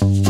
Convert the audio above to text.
Thank you.